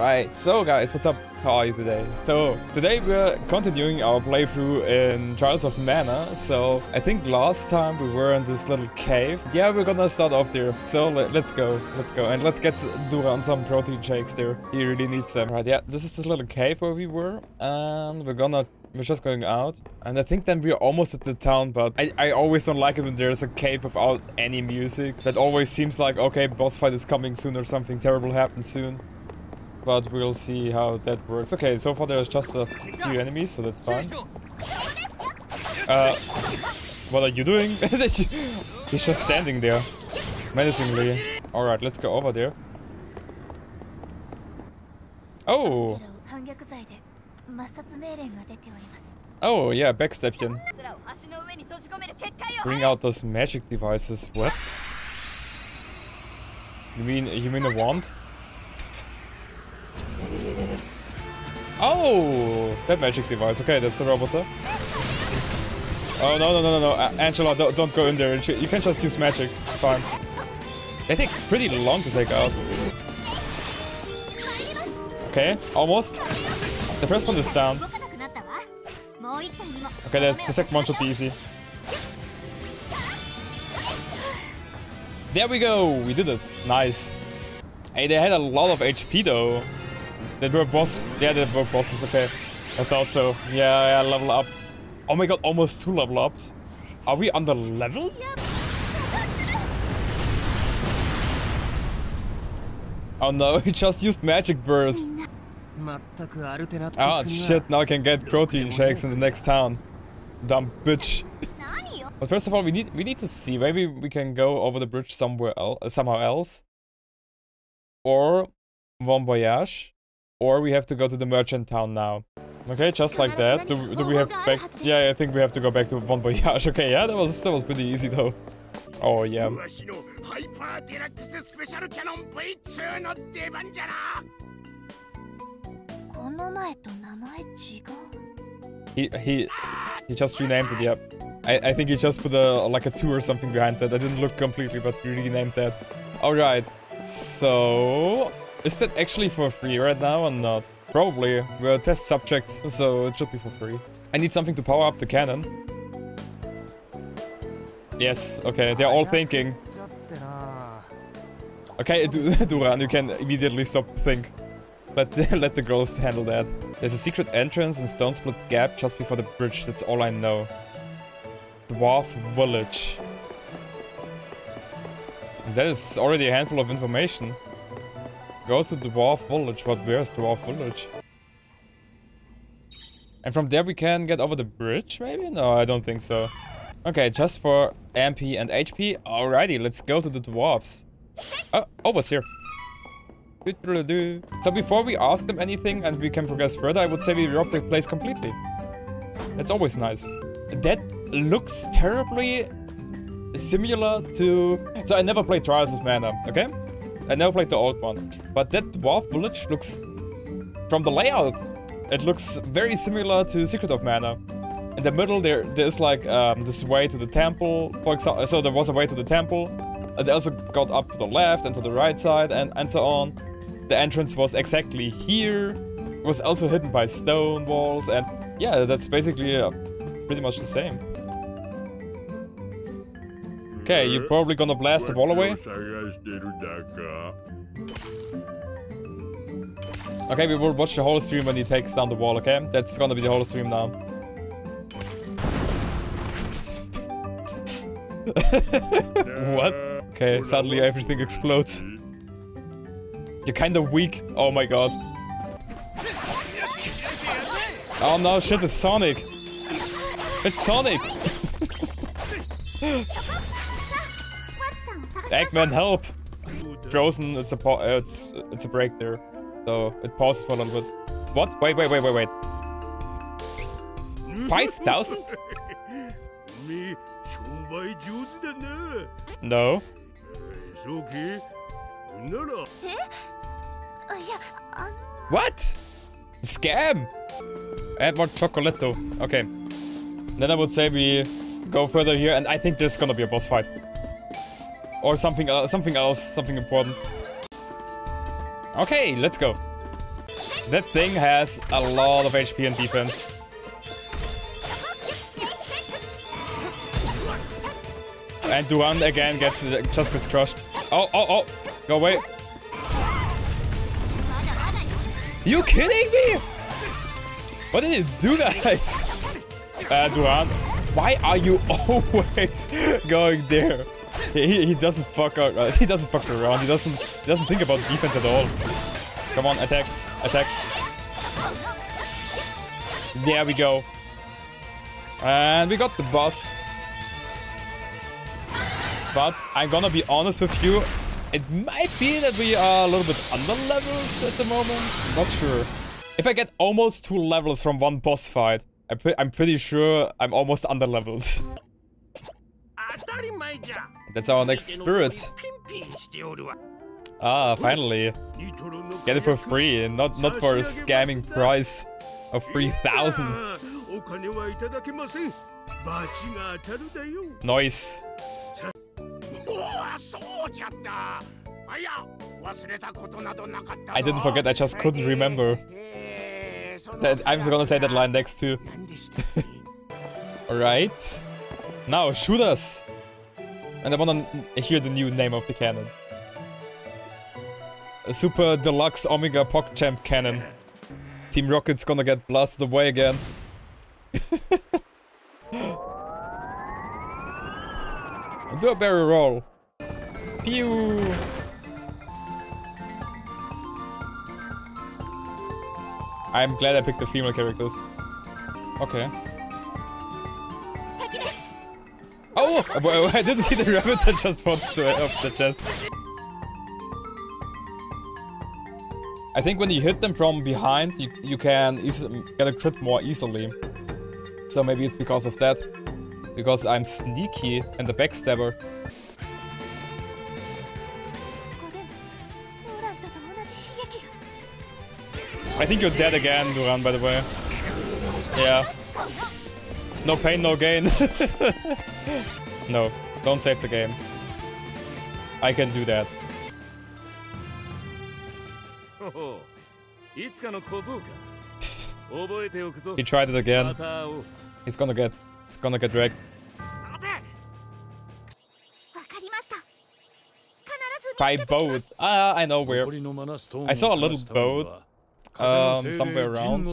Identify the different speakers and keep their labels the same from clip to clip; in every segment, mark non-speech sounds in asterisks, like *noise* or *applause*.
Speaker 1: Alright, so guys, what's up? How are you today? So, today we're continuing our playthrough in Trials of Mana. So, I think last time we were in this little cave. Yeah, we're gonna start off there. So, let, us go, let's go. And let's get Duran some protein shakes there. He really needs them. Right, yeah, this is this little cave where we were. And we're gonna we're just going out. And I think then we're almost at the town, but I, I always don't like it when there's a cave without any music. That always seems like, okay, boss fight is coming soon or something terrible happens soon. But we'll see how that works. Okay, so far there's just a few enemies, so that's fine. Uh, what are you doing? *laughs* He's just standing there, menacingly. Alright, let's go over there. Oh! Oh, yeah, backstabchen. Bring out those magic devices. What? You mean, you mean a wand? Oh, that magic device. Okay, that's the roboter. Oh, no, no, no, no, no. Angela, don't, don't go in there. You can just use magic. It's fine. They take pretty long to take out. Okay, almost. The first one is down. Okay, the second one should be easy. There we go! We did it. Nice. Hey, they had a lot of HP though. They were boss. Yeah, they were bosses. Okay, I thought so. Yeah, yeah, level up. Oh my god, almost two level ups. Are we under level? Oh no, *laughs* he just used magic burst. Oh shit, now I can get protein shakes in the next town. Dumb bitch. But first of all, we need we need to see. Maybe we can go over the bridge somewhere else, somehow else. Or Bon Voyage. Or we have to go to the merchant town now. Okay, just like that. Do, do we have back... Yeah, I think we have to go back to Bon Voyage. *laughs* Okay, yeah, that was, that was pretty easy though. Oh, yeah. He, he, he just renamed it, yep. I, I think he just put a, like a 2 or something behind that. I didn't look completely, but he renamed that. Alright, so... Is that actually for free right now or not? Probably. We're test subjects, so it should be for free. I need something to power up the cannon. Yes, okay, they're all thinking. Okay, *laughs* Duran, you can immediately stop to think. Let, *laughs* let the girls handle that. There's a secret entrance in Stone Split Gap just before the bridge, that's all I know. Dwarf Village. That is already a handful of information. Go to Dwarf Village, but where's Dwarf Village? And from there we can get over the bridge, maybe? No, I don't think so. Okay, just for MP and HP. Alrighty, let's go to the dwarfs. Oh, oh, what's here? So before we ask them anything and we can progress further, I would say we rob the place completely. That's always nice. That looks terribly similar to... So I never played Trials of Mana, okay? I never played the old one. But that dwarf village looks... From the layout, it looks very similar to Secret of Mana. In the middle, there there's like um, this way to the temple, for example. So there was a way to the temple. They also got up to the left and to the right side and, and so on. The entrance was exactly here. It was also hidden by stone walls and yeah, that's basically uh, pretty much the same. Okay, you're probably gonna blast the wall away. Okay, we will watch the whole stream when he takes down the wall, okay? That's gonna be the whole stream now. *laughs* what? Okay, suddenly everything explodes. You're kinda weak. Oh my god. Oh no, shit, it's Sonic. It's Sonic. *laughs* Eggman, help! Frozen, it's a it's it's a break there. So it pauses for a little bit. What? Wait, wait, wait, wait, wait. 5,000? no. Oh, um, what? Scam! Add more. Okay. Then I would say we go further here, and I think there's gonna be a boss fight. Or something, uh, something else, something important. Okay, let's go. That thing has a lot of HP and defense. And Duran again gets just gets crushed. Oh, oh, oh! Go away. You kidding me? What did you do, guys? Uh, Duran, why are you *laughs* always going there? He, he doesn't fuck out. Uh, *laughs* he doesn't fuck around. He doesn't. He doesn't think about defense at all. Come on, attack, attack. There we go. And we got the boss. But I'm gonna be honest with you, it might be that we are a little bit under-leveled at the moment. Not sure. If I get almost two levels from one boss fight, I'm, pre I'm pretty sure I'm almost under-leveled. *laughs* That's our next spirit. Ah, finally. Get it for free, and not, not for a scamming price of 3000. Nice. I didn't forget, I just couldn't remember. That I'm gonna say that line next too. *laughs* Alright. Now, shoot us! And I wanna hear the new name of the cannon. A Super Deluxe Omega PogChamp cannon. Team Rocket's gonna get blasted away again. *laughs* Do a barrel roll. Pew! I'm glad I picked the female characters. Okay. Oh, *laughs* oh! I didn't see the rabbits that just popped off the chest. I think when you hit them from behind, you, you can get a crit more easily. So maybe it's because of that. Because I'm sneaky and the backstabber. I think you're dead again, Duran, by the way. Yeah. No pain, no gain. *laughs* *sighs* no, don't save the game. I can do that. he tried it again. He's gonna get he's gonna get wrecked. By boat. Ah, I know where. I saw a little boat um, somewhere around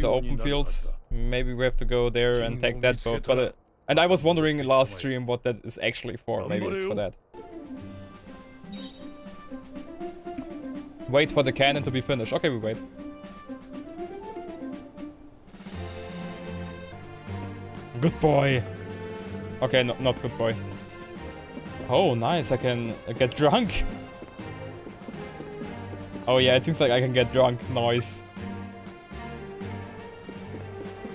Speaker 1: the open fields. Maybe we have to go there and take that boat. But uh, and I was wondering last stream what that is actually for. Maybe it's for that. Wait for the cannon to be finished. Okay, we wait. Good boy. Okay, no, not good boy. Oh, nice. I can get drunk. Oh yeah, it seems like I can get drunk. Nice.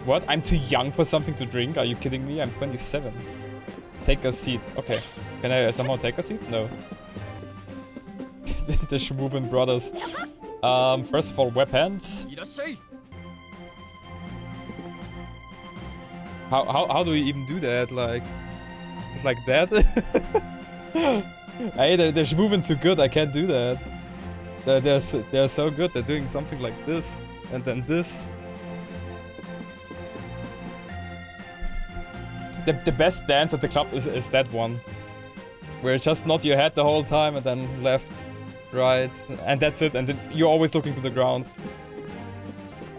Speaker 1: What? I'm too young for something to drink? Are you kidding me? I'm 27. Take a seat. Okay. Can I somehow take a seat? No. *laughs* the Shmoovin brothers. Um, first of all, weapons. How, how, how do we even do that? Like, like that? *laughs* hey, they're, they're moving too good. I can't do that. They're, they're, they're so good. They're doing something like this. And then this. The, the best dance at the club is, is that one. Where it's just nod your head the whole time and then left, right. And that's it. And then you're always looking to the ground.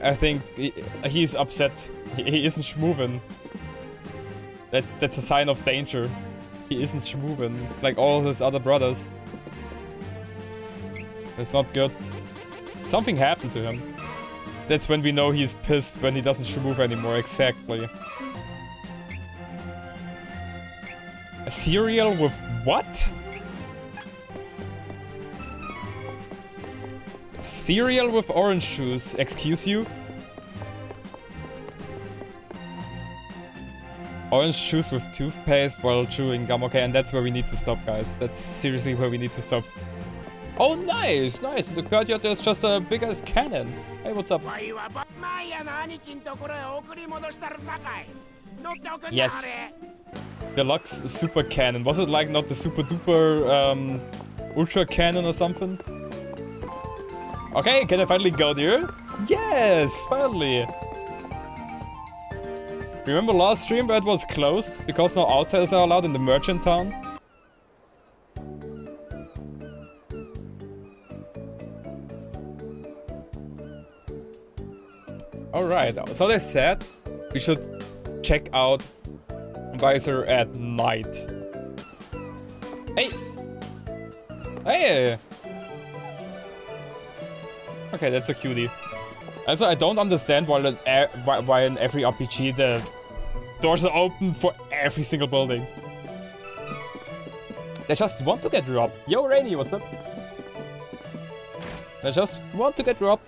Speaker 1: I think he, he's upset. He, he isn't moving. That's, that's a sign of danger. He isn't moving like all his other brothers. That's not good. Something happened to him. That's when we know he's pissed when he doesn't move anymore, exactly. A cereal with what? Cereal with orange juice, excuse you? Orange juice with toothpaste while chewing gum. Okay, and that's where we need to stop, guys. That's seriously where we need to stop. Oh, nice, nice. In the courtyard, there's just a big ass cannon. Hey, what's up? Yes. Deluxe super cannon. Was it like not the super duper um, ultra cannon or something? Okay, can I finally go there? Yes, finally. Remember last stream where it was closed because no outsiders are allowed in the merchant town? Alright, so they said we should check out Byzel at night. Hey! Hey! Okay, that's a cutie. Also, I don't understand why in, why, why in every RPG the doors are open for every single building. They just want to get robbed. Yo, Rainy, what's up? They just want to get robbed.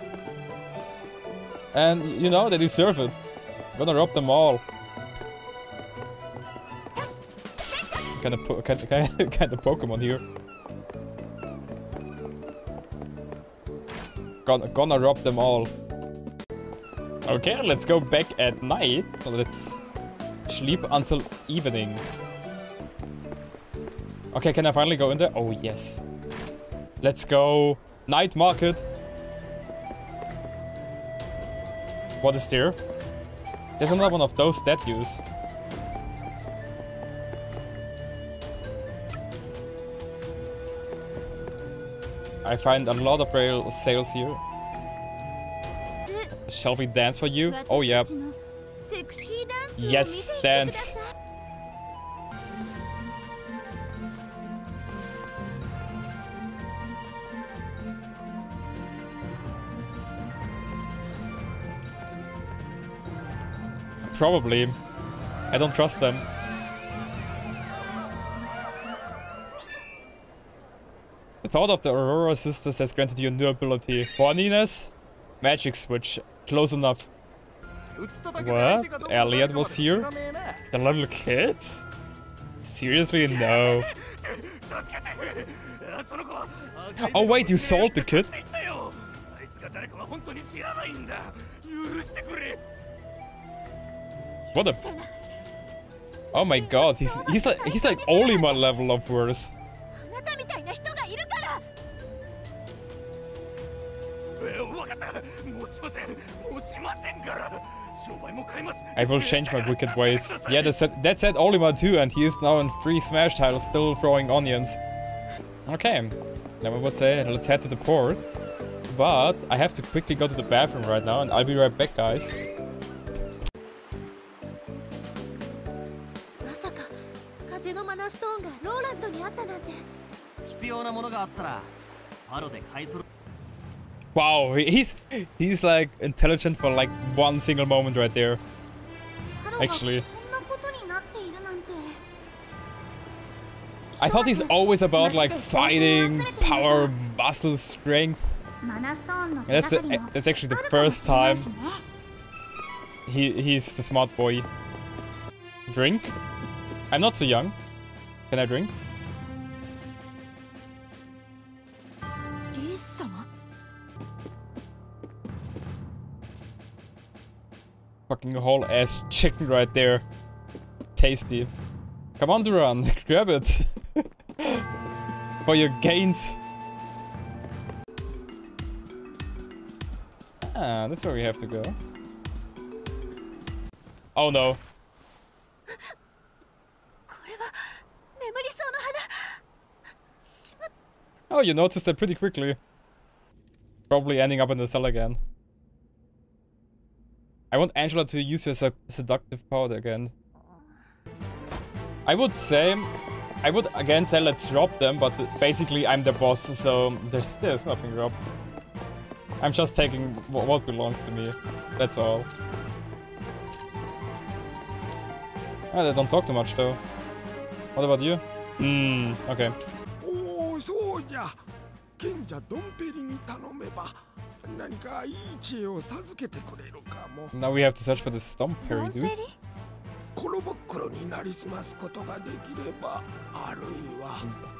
Speaker 1: And, you know, they deserve it. I'm gonna rob them all. Kind of, kind of, *laughs* kind of Pokemon here. Gonna, gonna rob them all. Okay, let's go back at night. Let's sleep until evening. Okay, can I finally go in there? Oh, yes. Let's go. Night market. What is there? There's another one of those statues. I find a lot of rail sales here. Shall we dance for you? Oh yeah. Yes, dance. Probably. I don't trust them. The thought of the Aurora Sisters has granted you a new ability. Horniness? Magic switch. Close enough. What? Elliott was here? The little kid? Seriously? No. Oh wait, you sold the kid? What a... Oh my god, he's he's like he's like only my level of worse. I will change my wicked ways. Yeah, that said, that said Olimar too, and he is now in three Smash titles, still throwing onions. Okay, then I would say let's head to the port. But I have to quickly go to the bathroom right now, and I'll be right back, guys. Wow, he's he's like intelligent for like one single moment right there. Actually. I thought he's always about like fighting, power, muscle, strength. That's the, that's actually the first time he he's the smart boy. Drink? I'm not too young. Can I drink? Fucking whole ass chicken right there. Tasty. Come on, Duran, *laughs* grab it. For your gains. Ah, that's where we have to go. Oh no. Oh, you noticed that pretty quickly. Probably ending up in the cell again. I want Angela to use her seductive power again. I would say... I would again say let's rob them, but basically I'm the boss, so there's, there's nothing rob. I'm just taking what belongs to me. That's all. Oh, they don't talk too much though. What about you? Hmm, okay. そうじゃ賢者ドンペリに頼めば now we have to search for the stump parry, dude.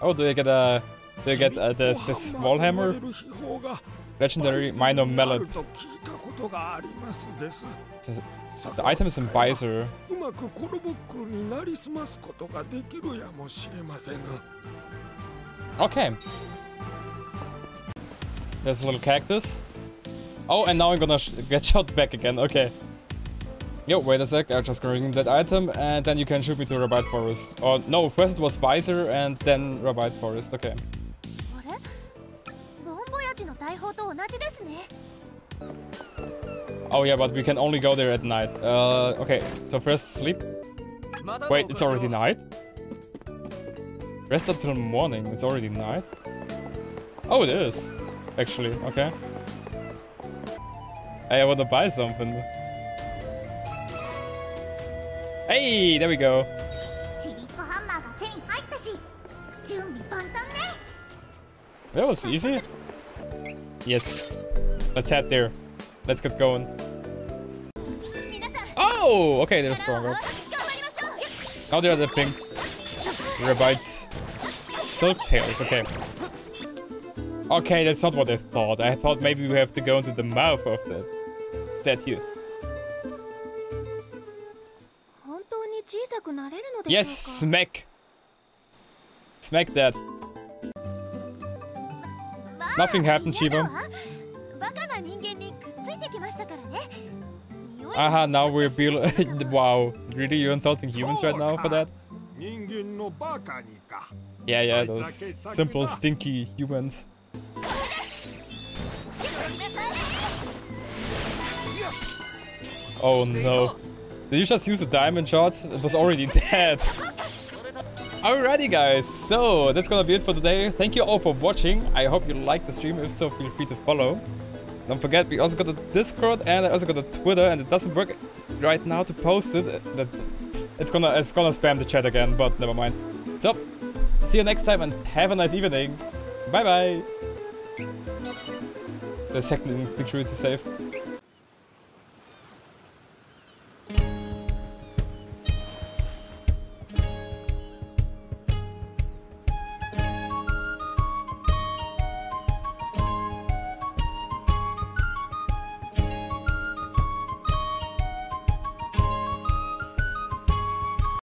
Speaker 1: Oh, do I get a do I get a, the this small hammer? Legendary minor mallet. The item is in Byzel. Okay. There's a little cactus. Oh, and now I'm gonna sh get *laughs* shot back again, okay. Yo, wait a sec, I'm just gonna that item, and then you can shoot me to Rabite Forest. Oh no, first it was Byzel, and then Rabite Forest, okay. Oh yeah, but we can only go there at night. Uh, okay, so first sleep. Wait, it's already night? Rest until morning, it's already night? Oh, it is, actually, okay. I want to buy something. Hey, there we go. That was easy. Yes. Let's head there. Let's get going. Oh, okay, they're stronger. Now oh, they're the pink. Rabites. Silk tails, okay. Okay, that's not what I thought. I thought maybe we have to go into the mouth of that
Speaker 2: looked at you.
Speaker 1: Yes, smack. Smack that. Nothing happened, Shiva. Aha, now we're *laughs* wow, really? You're insulting humans right now for that? Yeah, yeah, those simple, stinky humans. Oh no. Did you just use the diamond shots? It was already *laughs* dead. Alrighty guys, so that's gonna be it for today. Thank you all for watching. I hope you liked the stream. If so, feel free to follow. Don't forget, we also got a Discord and I also got a Twitter and it doesn't work right now to post it. That it's gonna it's gonna spam the chat again, but never mind. So, see you next time and have a nice evening. Bye bye. The second security save.